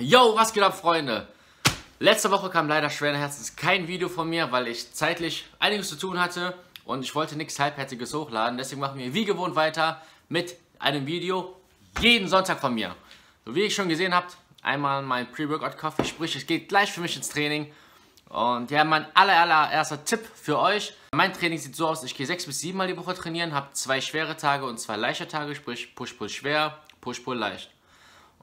Yo, was geht ab, Freunde? Letzte Woche kam leider schweren Herzens kein Video von mir, weil ich zeitlich einiges zu tun hatte und ich wollte nichts Halbherziges hochladen. Deswegen machen wir wie gewohnt weiter mit einem Video jeden Sonntag von mir. So wie ihr schon gesehen habt, einmal mein Pre-Workout-Coffee, sprich es geht gleich für mich ins Training. Und ja, mein aller, allererster Tipp für euch. Mein Training sieht so aus, ich gehe sechs bis sieben Mal die Woche trainieren, habe zwei schwere Tage und zwei leichte Tage, sprich Push-Pull schwer, Push-Pull leicht.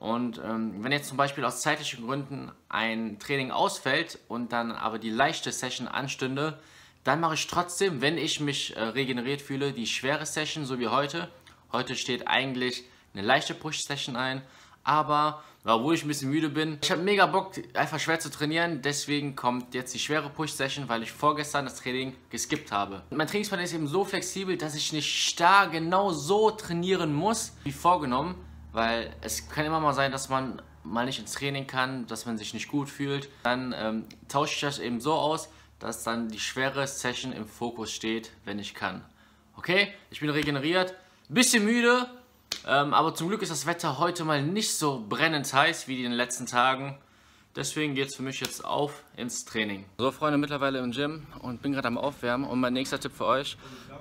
Und ähm, wenn jetzt zum Beispiel aus zeitlichen Gründen ein Training ausfällt und dann aber die leichte Session anstünde, dann mache ich trotzdem, wenn ich mich äh, regeneriert fühle, die schwere Session, so wie heute. Heute steht eigentlich eine leichte Push-Session ein, aber obwohl ich ein bisschen müde bin, ich habe mega Bock, einfach schwer zu trainieren, deswegen kommt jetzt die schwere Push-Session, weil ich vorgestern das Training geskippt habe. Mein Trainingsplan ist eben so flexibel, dass ich nicht starr genau so trainieren muss, wie vorgenommen, weil es kann immer mal sein, dass man mal nicht ins Training kann, dass man sich nicht gut fühlt. Dann ähm, tausche ich das eben so aus, dass dann die schwere Session im Fokus steht, wenn ich kann. Okay, ich bin regeneriert, bisschen müde, ähm, aber zum Glück ist das Wetter heute mal nicht so brennend heiß wie in den letzten Tagen. Deswegen geht es für mich jetzt auf ins Training. So Freunde, mittlerweile im Gym und bin gerade am Aufwärmen. Und mein nächster Tipp für euch.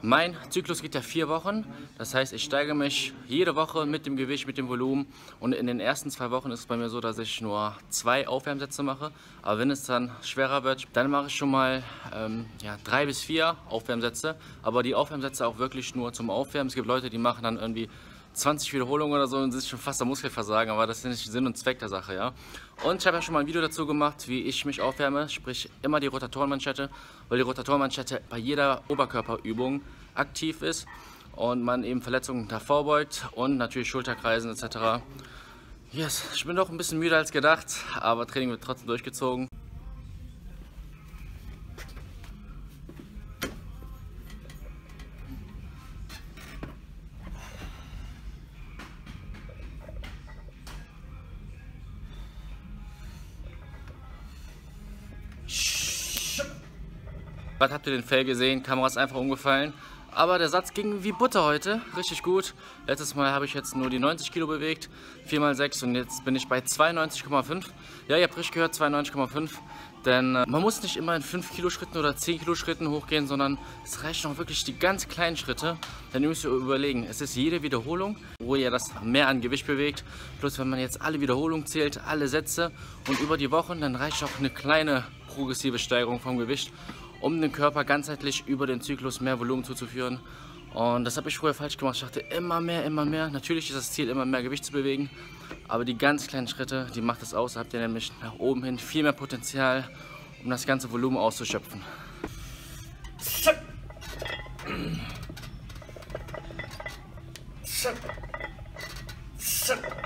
Mein Zyklus geht ja vier Wochen. Das heißt, ich steige mich jede Woche mit dem Gewicht, mit dem Volumen. Und in den ersten zwei Wochen ist es bei mir so, dass ich nur zwei Aufwärmsätze mache. Aber wenn es dann schwerer wird, dann mache ich schon mal ähm, ja, drei bis vier Aufwärmsätze. Aber die Aufwärmsätze auch wirklich nur zum Aufwärmen. Es gibt Leute, die machen dann irgendwie 20 Wiederholungen oder so und ist schon fast am Muskelversagen, aber das ist nicht Sinn und Zweck der Sache, ja. Und ich habe ja schon mal ein Video dazu gemacht, wie ich mich aufwärme, sprich immer die Rotatorenmanschette, weil die Rotatorenmanschette bei jeder Oberkörperübung aktiv ist und man eben Verletzungen davor beugt und natürlich Schulterkreisen etc. Yes, ich bin doch ein bisschen müde als gedacht, aber Training wird trotzdem durchgezogen. Habt ihr den Fail gesehen, Kamera ist einfach umgefallen. Aber der Satz ging wie Butter heute, richtig gut. Letztes Mal habe ich jetzt nur die 90 Kilo bewegt, 4x6 und jetzt bin ich bei 92,5. Ja, ihr habt richtig gehört, 92,5. Denn äh, man muss nicht immer in 5 Kilo Schritten oder 10 Kilo Schritten hochgehen, sondern es reichen auch wirklich die ganz kleinen Schritte. Dann müsst ihr überlegen, es ist jede Wiederholung, wo ihr das mehr an Gewicht bewegt. Plus wenn man jetzt alle Wiederholungen zählt, alle Sätze und über die Wochen, dann reicht auch eine kleine progressive Steigerung vom Gewicht um den Körper ganzheitlich über den Zyklus mehr Volumen zuzuführen. Und das habe ich früher falsch gemacht. Ich dachte immer mehr, immer mehr. Natürlich ist das Ziel, immer mehr Gewicht zu bewegen. Aber die ganz kleinen Schritte, die macht es aus. Da habt ihr nämlich nach oben hin viel mehr Potenzial, um das ganze Volumen auszuschöpfen. mein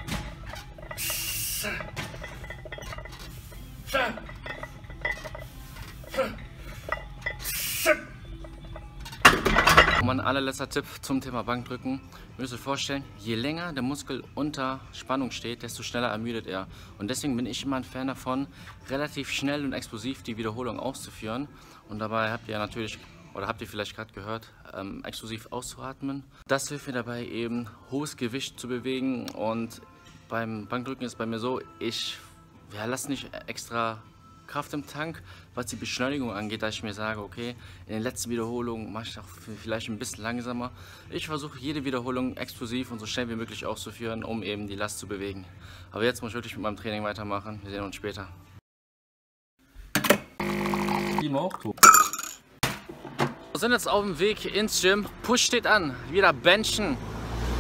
allerletzter Tipp zum Thema Bankdrücken. Ihr müsst euch vorstellen, je länger der Muskel unter Spannung steht, desto schneller ermüdet er. Und deswegen bin ich immer ein Fan davon, relativ schnell und explosiv die Wiederholung auszuführen. Und dabei habt ihr natürlich, oder habt ihr vielleicht gerade gehört, ähm, explosiv auszuatmen. Das hilft mir dabei eben, hohes Gewicht zu bewegen. Und beim Bankdrücken ist bei mir so, ich ja, lasse nicht extra Kraft im Tank, was die Beschleunigung angeht, dass ich mir sage, okay, in den letzten Wiederholungen mache ich auch vielleicht ein bisschen langsamer. Ich versuche jede Wiederholung explosiv und so schnell wie möglich auszuführen, um eben die Last zu bewegen. Aber jetzt muss ich wirklich mit meinem Training weitermachen. Wir sehen uns später. Wir sind jetzt auf dem Weg ins Gym. Push steht an. Wieder benchen.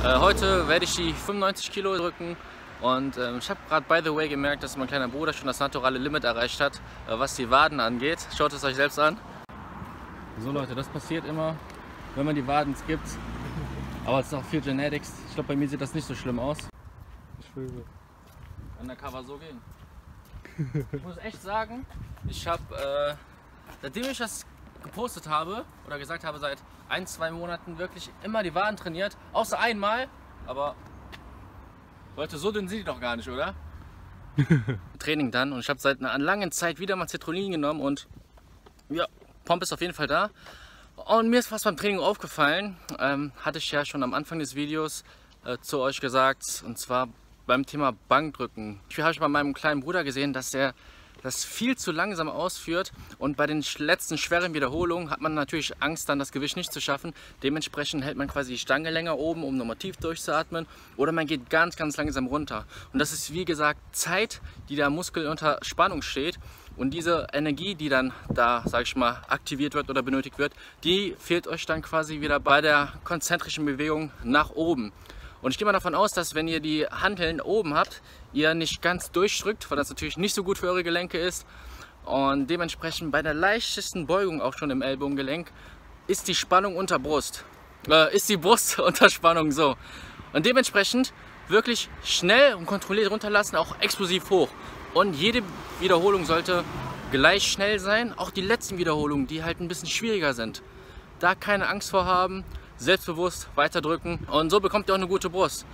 Äh, heute werde ich die 95 Kilo drücken. Und ähm, ich habe gerade, by the way, gemerkt, dass mein kleiner Bruder schon das naturale Limit erreicht hat, äh, was die Waden angeht. Schaut es euch selbst an. So Leute, das passiert immer, wenn man die Waden skippt. Aber es ist auch viel Genetics. Ich glaube, bei mir sieht das nicht so schlimm aus. Ich will Undercover so gehen. Ich muss echt sagen, ich habe, äh, seitdem ich das gepostet habe oder gesagt habe, seit ein, zwei Monaten wirklich immer die Waden trainiert. Außer einmal, aber Leute, so dünn sind die doch gar nicht, oder? Training dann und ich habe seit einer langen Zeit wieder mal Citrullin genommen und ja, Pomp ist auf jeden Fall da. Und mir ist was beim Training aufgefallen, ähm, hatte ich ja schon am Anfang des Videos äh, zu euch gesagt. Und zwar beim Thema Bankdrücken. Ich habe bei meinem kleinen Bruder gesehen, dass der das viel zu langsam ausführt und bei den letzten schweren Wiederholungen hat man natürlich Angst, dann das Gewicht nicht zu schaffen. Dementsprechend hält man quasi die Stange länger oben, um nochmal tief durchzuatmen oder man geht ganz, ganz langsam runter. Und das ist wie gesagt Zeit, die der Muskel unter Spannung steht und diese Energie, die dann da, sag ich mal, aktiviert wird oder benötigt wird, die fehlt euch dann quasi wieder bei der konzentrischen Bewegung nach oben. Und ich gehe mal davon aus, dass wenn ihr die Hanteln oben habt, ihr nicht ganz durchdrückt, weil das natürlich nicht so gut für eure Gelenke ist. Und dementsprechend bei der leichtesten Beugung auch schon im Ellbogengelenk ist die Spannung unter Brust. Äh, ist die Brust unter Spannung so. Und dementsprechend wirklich schnell und kontrolliert runterlassen, auch explosiv hoch. Und jede Wiederholung sollte gleich schnell sein. Auch die letzten Wiederholungen, die halt ein bisschen schwieriger sind. Da keine Angst vor haben, selbstbewusst weiterdrücken und so bekommt ihr auch eine gute Brust.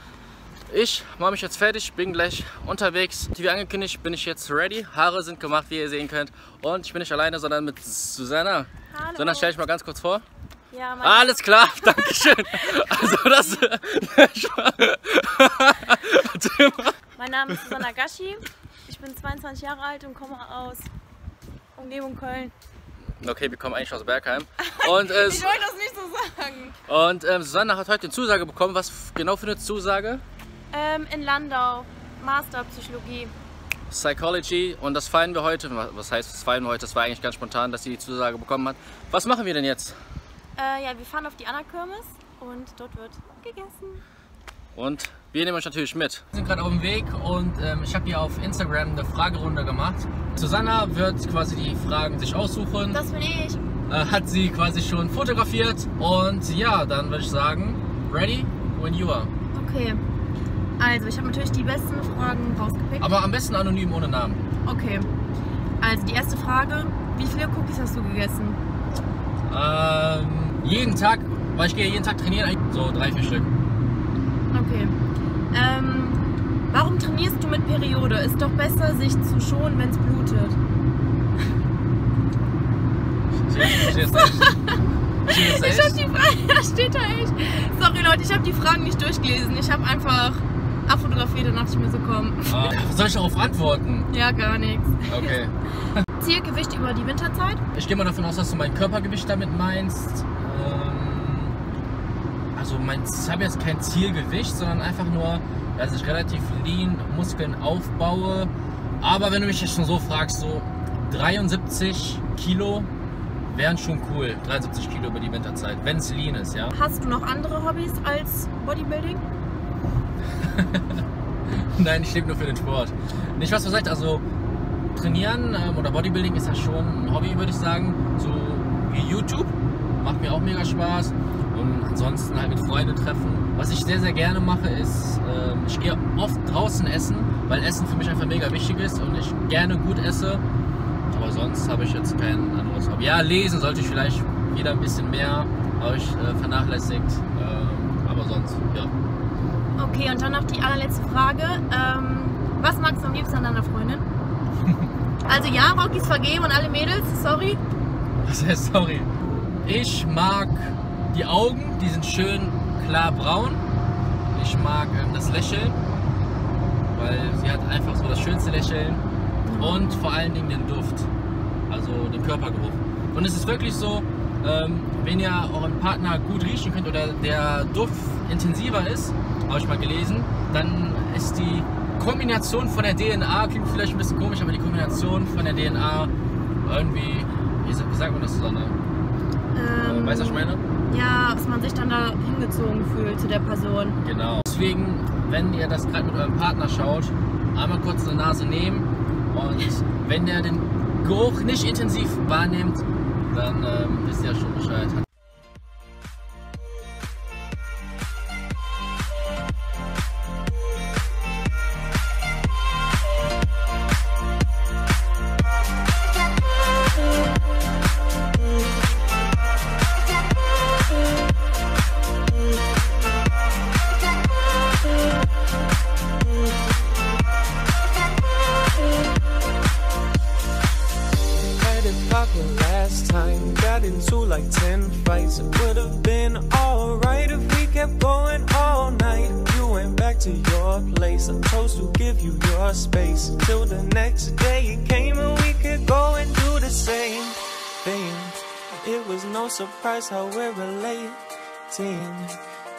Ich mache mich jetzt fertig, bin gleich unterwegs. Wie angekündigt bin ich jetzt ready. Haare sind gemacht, wie ihr sehen könnt. Und ich bin nicht alleine, sondern mit Susanna. Hallo. Susanna, stell dich mal ganz kurz vor. Ja, mein, Alles klar, Dankeschön. Also das... mein Name ist Susanna Gashi. Ich bin 22 Jahre alt und komme aus Umgebung Köln. Okay, wir kommen eigentlich aus Bergheim. Und, äh, Ich wollte das nicht so sagen. und ähm, Susanna hat heute eine Zusage bekommen. Was genau für eine Zusage? Ähm, in Landau, Master Psychologie. Psychology und das feiern wir heute. Was heißt, das feiern wir heute? Das war eigentlich ganz spontan, dass sie die Zusage bekommen hat. Was machen wir denn jetzt? Äh, ja, wir fahren auf die Anna-Kirmes und dort wird gegessen. Und wir nehmen euch natürlich mit. Wir sind gerade auf dem Weg und ähm, ich habe hier auf Instagram eine Fragerunde gemacht. Susanna wird quasi die Fragen sich aussuchen. Das bin ich. Äh, hat sie quasi schon fotografiert. Und ja, dann würde ich sagen, ready when you are. Okay. Also, ich habe natürlich die besten Fragen rausgepickt. Aber am besten anonym ohne Namen. Okay. Also, die erste Frage: Wie viele Cookies hast du gegessen? Ähm, jeden Tag, weil ich gehe jeden Tag trainieren, so drei, vier Stück. Okay. Ähm, warum trainierst du mit Periode? Ist doch besser, sich zu schonen, wenn es blutet. Ich hab die Frage, da steht da echt. Sorry Leute, ich habe die Fragen nicht durchgelesen. Ich habe einfach abfotografiert und dachte ich mir so, komm. Ah, soll ich darauf antworten? Ja, gar nichts. Okay. Zielgewicht über die Winterzeit? Ich gehe mal davon aus, dass du mein Körpergewicht damit meinst. Ähm, also mein, ich habe jetzt kein Zielgewicht, sondern einfach nur, dass ich relativ lean Muskeln aufbaue. Aber wenn du mich jetzt schon so fragst, so 73 Kilo wären schon cool. 73 Kilo über die Winterzeit, wenn es lean ist, ja. Hast du noch andere Hobbys als Bodybuilding? Nein, ich lebe nur für den Sport. Nicht was gesagt, also trainieren ähm, oder Bodybuilding ist ja schon ein Hobby, würde ich sagen. So wie YouTube macht mir auch mega Spaß. Und ansonsten halt mit Freunden treffen. Was ich sehr, sehr gerne mache, ist, ähm, ich gehe oft draußen essen, weil Essen für mich einfach mega wichtig ist und ich gerne gut esse. Aber sonst habe ich jetzt kein anderes Hobby. Ja, lesen sollte ich vielleicht wieder ein bisschen mehr, habe ich äh, vernachlässigt. Ähm, aber sonst, ja. Okay, und dann noch die allerletzte Frage. Ähm, was magst du am liebsten an deiner Freundin? Also ja, Rocky ist vergeben und alle Mädels, sorry. Was heißt sorry? Ich mag die Augen, die sind schön klar braun. Ich mag ähm, das Lächeln, weil sie hat einfach so das schönste Lächeln. Und vor allen Dingen den Duft, also den Körpergeruch. Und es ist wirklich so, ähm, wenn ihr euren Partner gut riechen könnt oder der Duft intensiver ist, habe ich mal gelesen, dann ist die Kombination von der DNA, klingt vielleicht ein bisschen komisch, aber die Kombination von der DNA irgendwie, wie, sa- wie sagt man das, Susanne? Ähm, Weißt du, was ich meine? Ja, dass man sich dann da hingezogen fühlt zu der Person. Genau. Deswegen, wenn ihr das gerade mit eurem Partner schaut, einmal kurz eine Nase nehmen und wenn der den Geruch nicht intensiv wahrnimmt, dann ähm, wisst ihr ja schon Bescheid. Till the next day it came and we could go and do the same thing. It was no surprise how we're relating.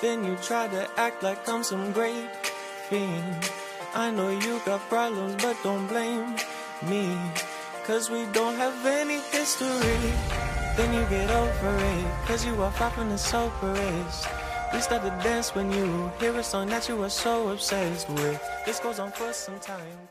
Then you try to act like I'm some great fiend. I know you got problems, but don't blame me. Cause we don't have any history. Then you get over it, cause you are far from the soberest. We start to dance when you hear a song that you are so obsessed with. This goes on for some time.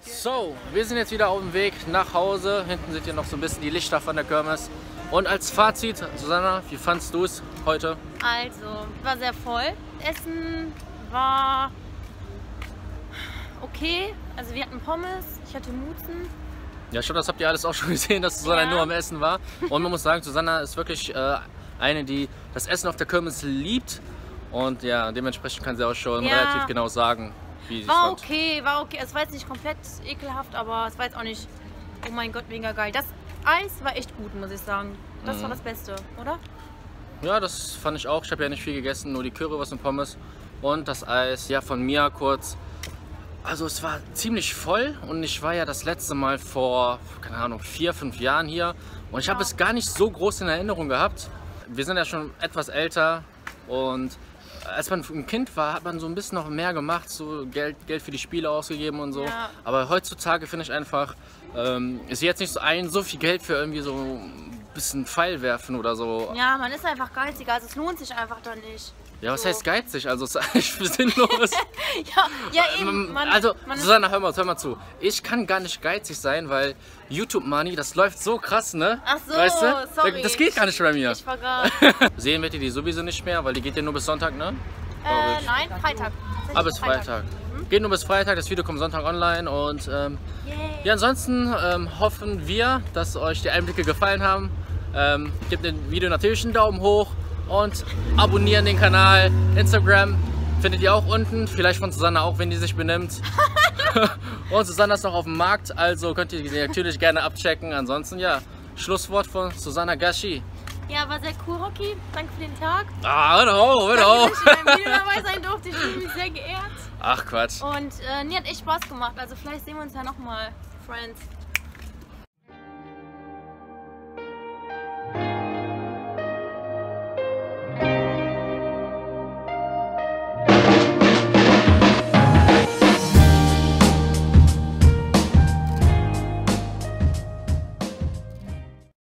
So, wir sind jetzt wieder auf dem Weg nach Hause. Hinten seht ihr noch so ein bisschen die Lichter von der Kirmes. Und als Fazit, Susanna, wie fandst du es heute? Also, war sehr voll. Essen war okay. Also wir hatten Pommes, ich hatte Mutzen. Ja, glaube, das habt ihr alles auch schon gesehen, dass Susanna Ja. nur am Essen war. Und man muss sagen, Susanna ist wirklich äh, eine, die das Essen auf der Kirmes liebt. Und ja, dementsprechend kann sie auch schon Ja. relativ genau sagen, wie War fand. okay, war okay. Es war jetzt nicht komplett ekelhaft, aber es war jetzt auch nicht, oh mein Gott, mega geil. Das Eis war echt gut, muss ich sagen. Das Mhm. war das Beste, oder? Ja, das fand ich auch. Ich habe ja nicht viel gegessen, nur die Currywurst und Pommes und das Eis. Ja, von mir kurz. Also es war ziemlich voll und ich war ja das letzte Mal vor, keine Ahnung, vier, fünf Jahren hier und ich habe Ja. es gar nicht so groß in Erinnerung gehabt. Wir sind ja schon etwas älter und als man ein Kind war, hat man so ein bisschen noch mehr gemacht, so Geld, Geld für die Spiele ausgegeben und so. Ja. Aber heutzutage finde ich einfach, ähm, ist jetzt nicht so ein, so viel Geld für irgendwie so ein bisschen Pfeil werfen oder so. Ja, man ist einfach geizig, also es lohnt sich einfach dann nicht. Ja, was So. heißt geizig? Also es ist eigentlich sinnlos. Ja, ja eben. Man, also, man Susanna, hör mal, hör mal zu. Ich kann gar nicht geizig sein, weil YouTube Money, das läuft so krass, ne? Ach so, weißt du? sorry. Das geht gar nicht bei mir. Ich vergaß. Sehen ihr die sowieso nicht mehr, weil die geht ja nur bis Sonntag, ne? äh, nein, Freitag. Ah, bis Freitag. Geht nur bis Freitag, das Video kommt Sonntag online und ähm, ja, ansonsten ähm, hoffen wir, dass euch die Einblicke gefallen haben. Ähm, gebt dem Video natürlich einen Daumen hoch und abonnieren den Kanal. Instagram findet ihr auch unten, vielleicht von Susanna auch, wenn die sich benimmt. und Susanna ist noch auf dem Markt, also könnt ihr sie natürlich gerne abchecken. Ansonsten ja, Schlusswort von Susanna Gashi. Ja, war sehr cool, Rocky. Danke für den Tag. Ah, hör auf, hör auf. dass ich in Video dabei sein durfte. Ich fühle mich sehr geehrt. Ach Quatsch. Und äh, mir hat echt Spaß gemacht. Also vielleicht sehen wir uns ja nochmal, Friends.